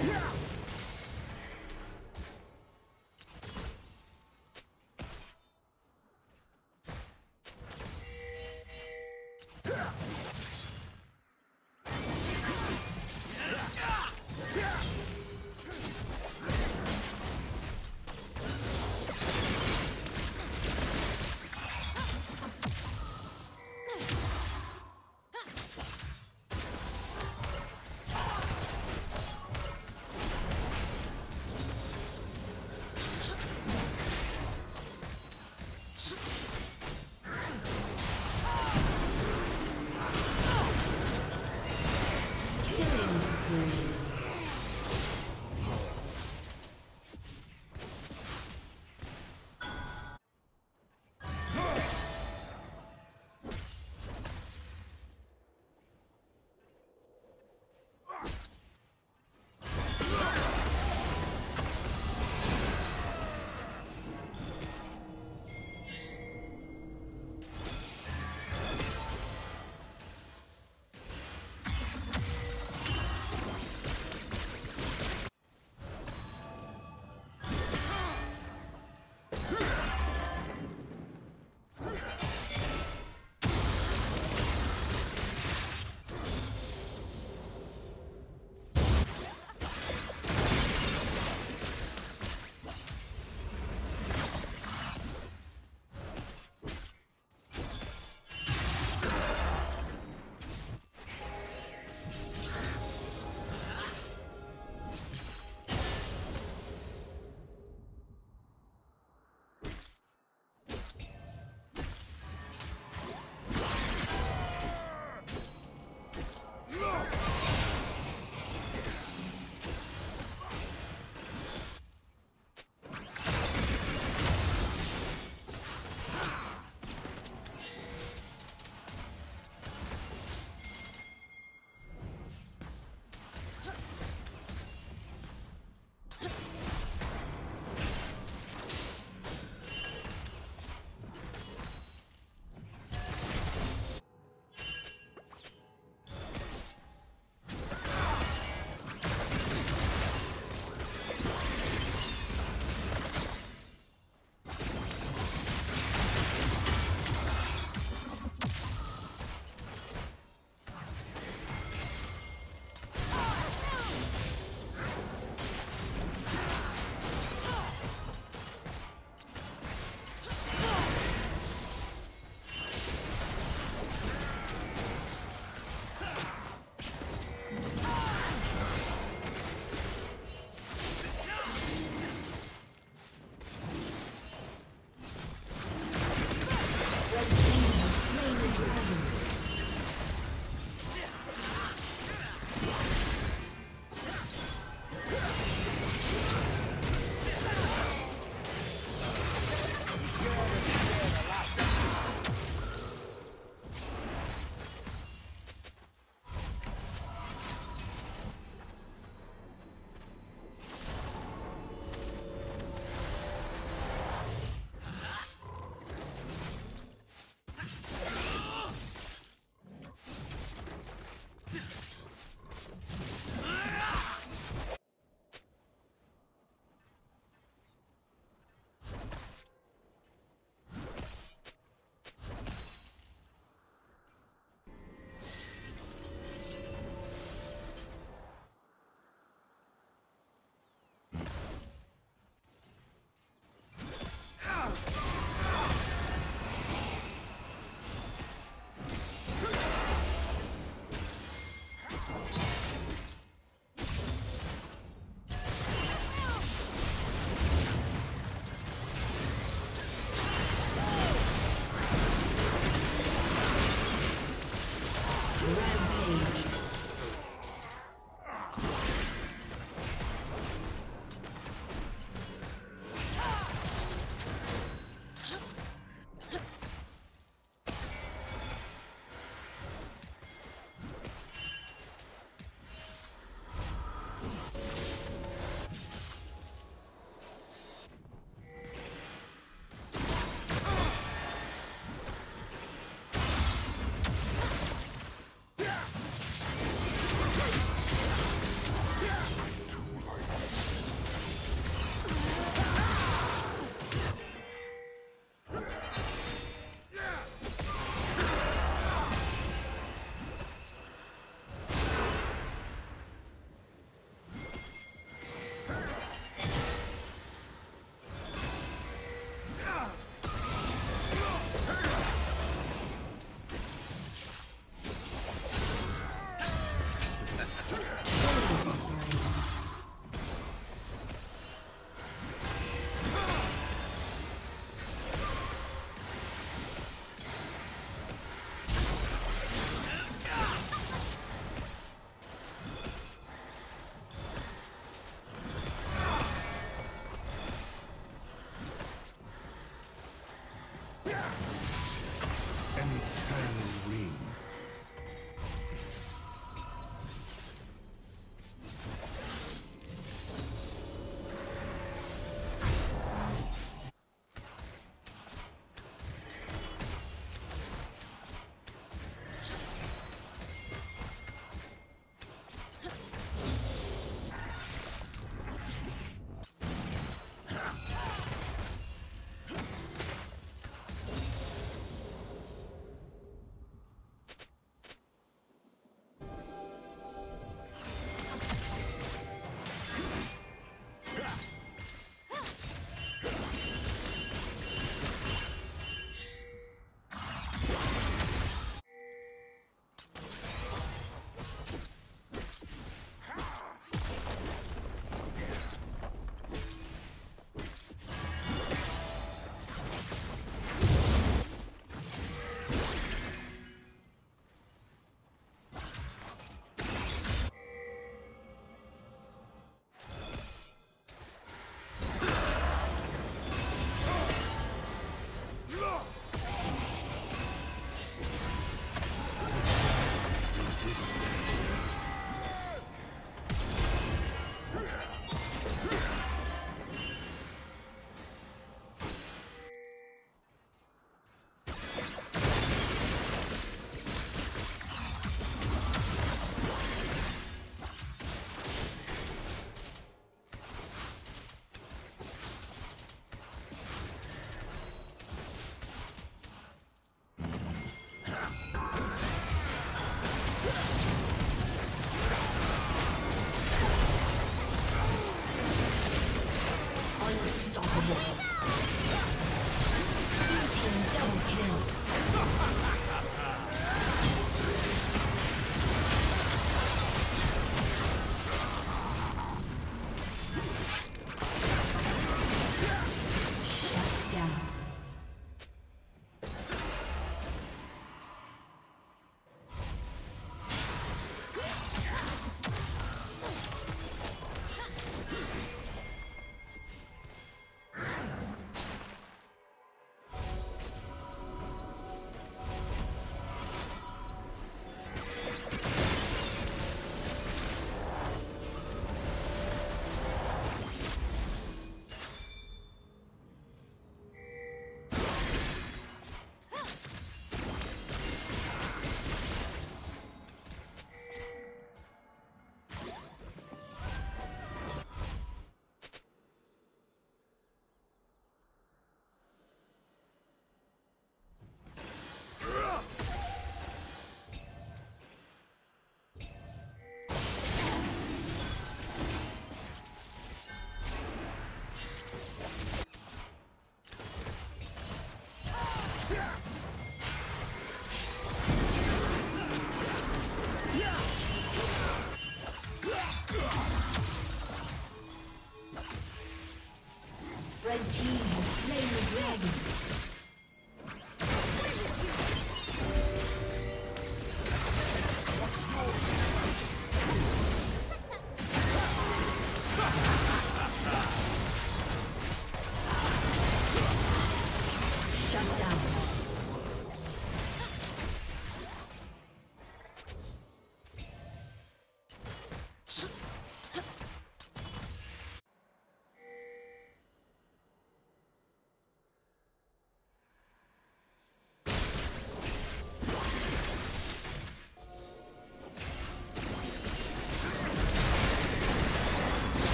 Yeah.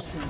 Awesome.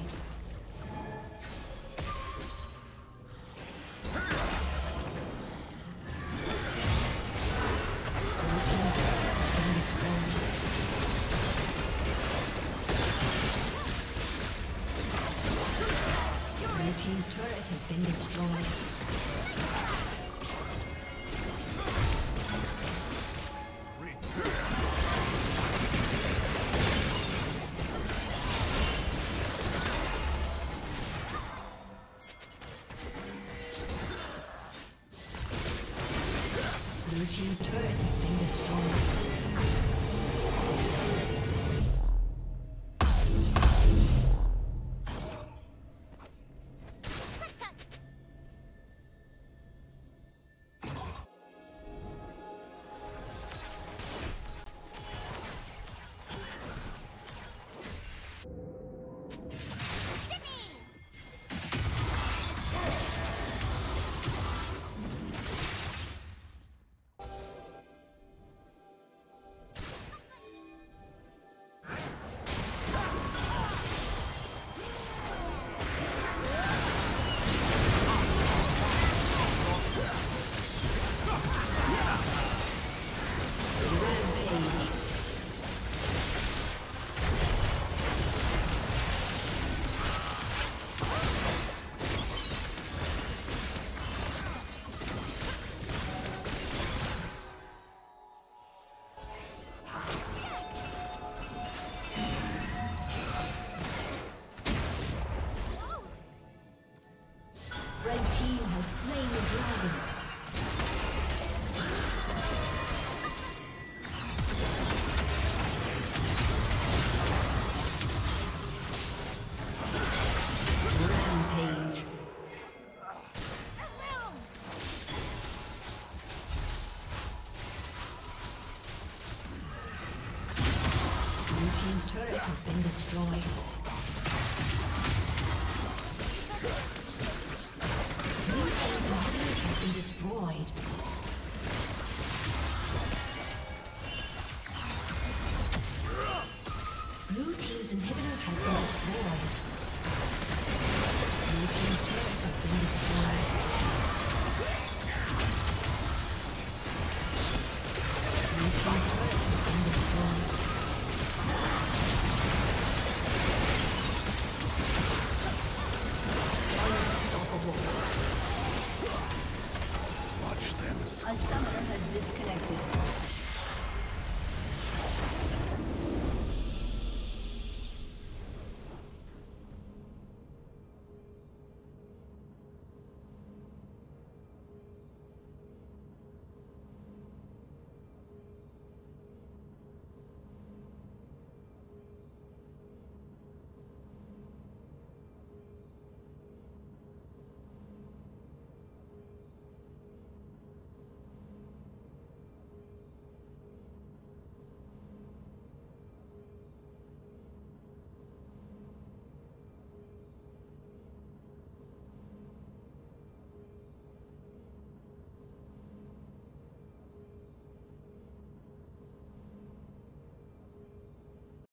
Thank